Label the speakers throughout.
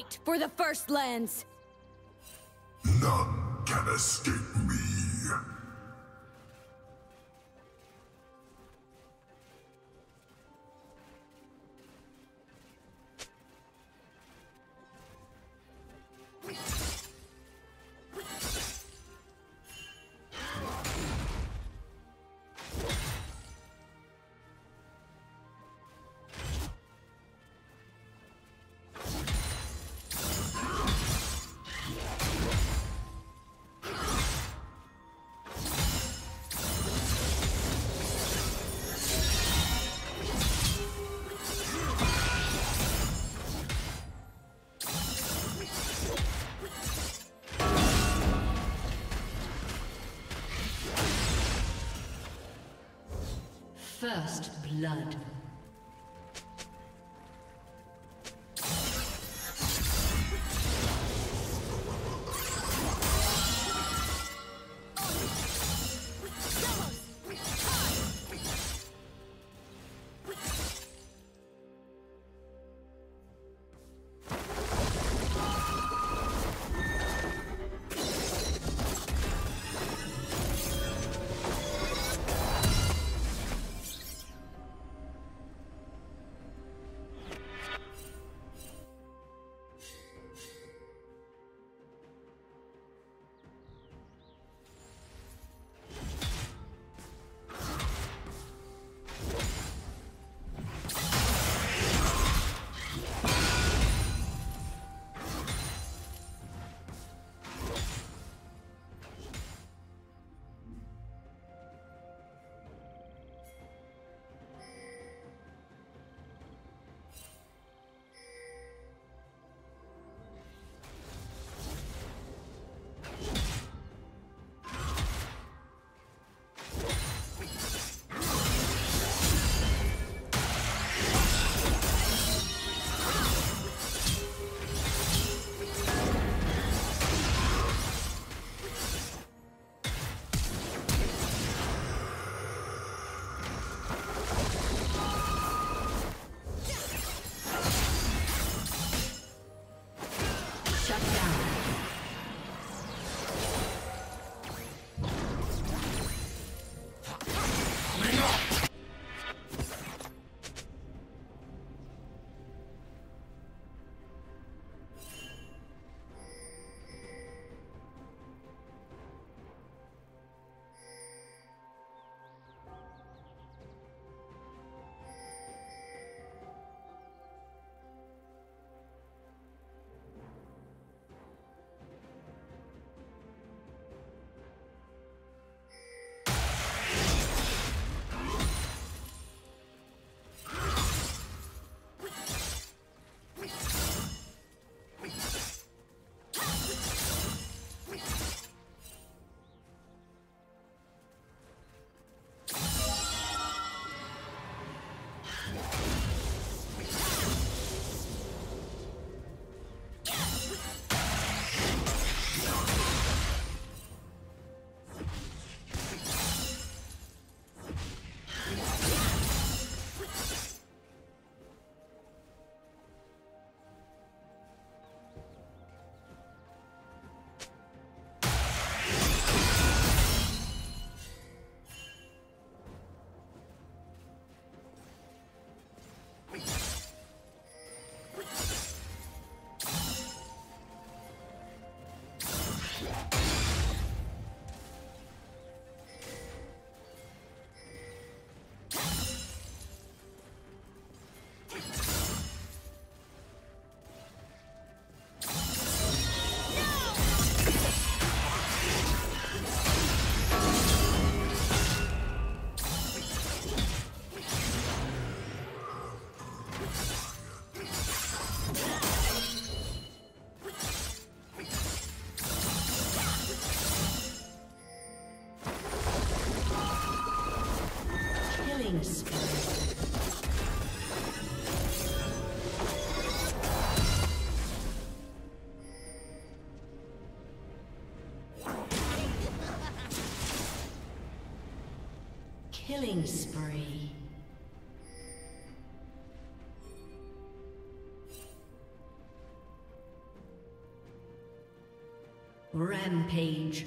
Speaker 1: Fight for the First Lands!
Speaker 2: None can escape me.
Speaker 3: Blood. Killing spree. Rampage.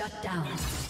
Speaker 3: Shut down.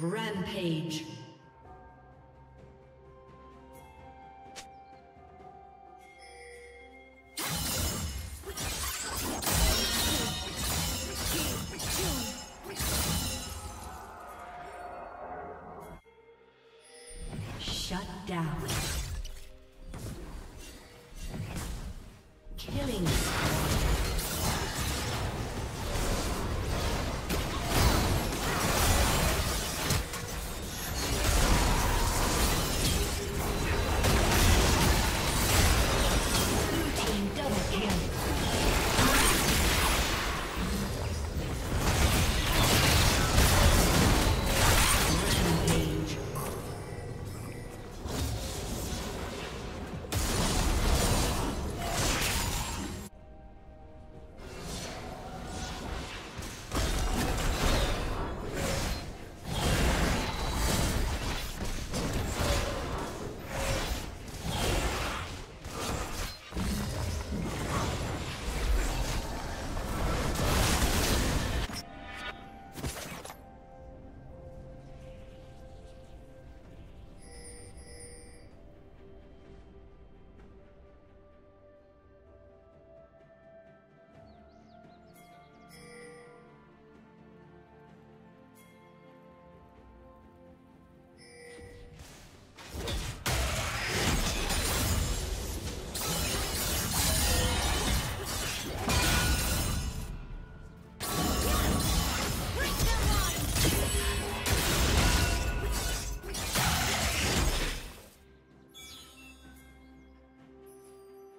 Speaker 3: Rampage.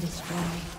Speaker 3: Destroy. destroyed.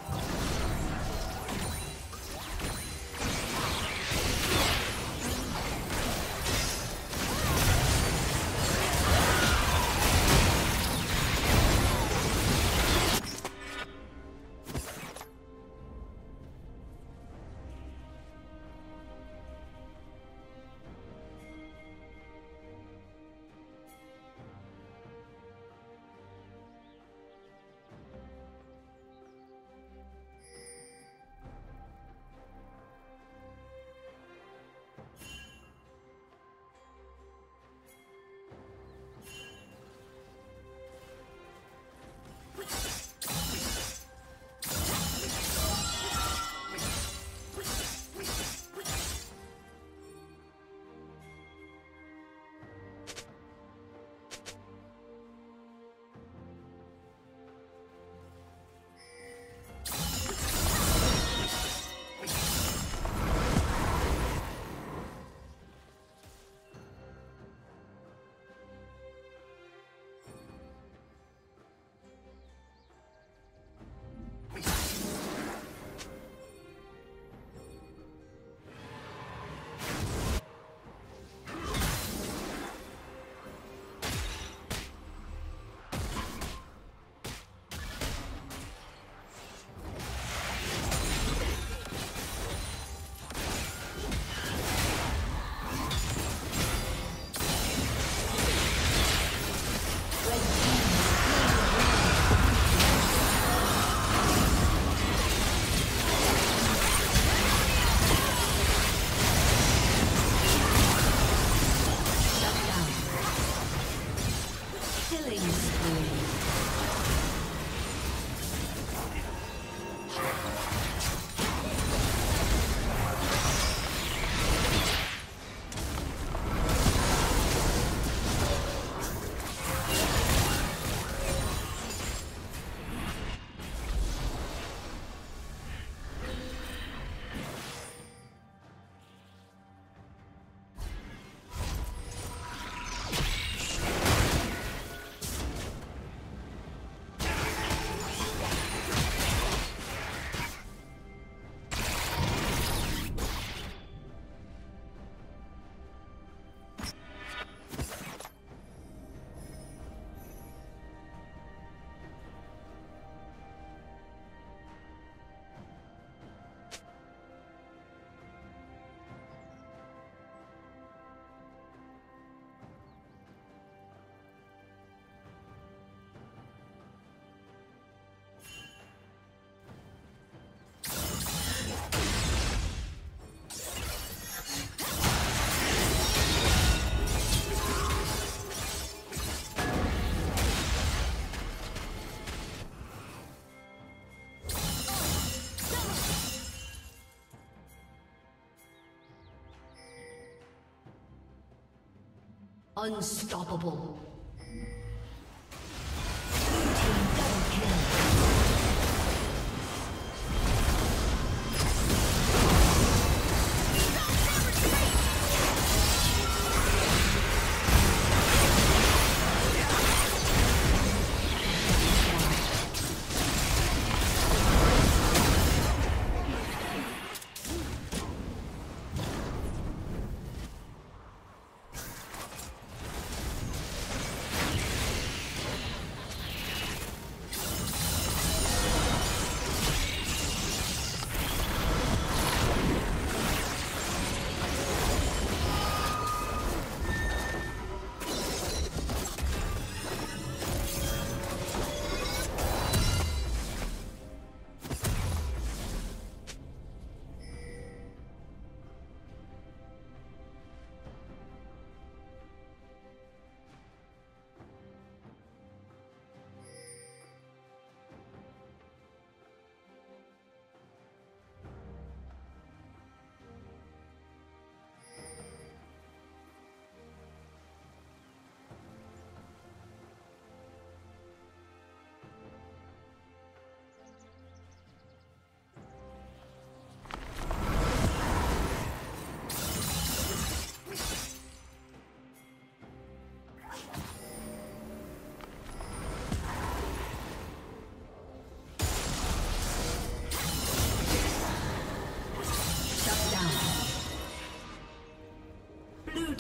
Speaker 3: Unstoppable.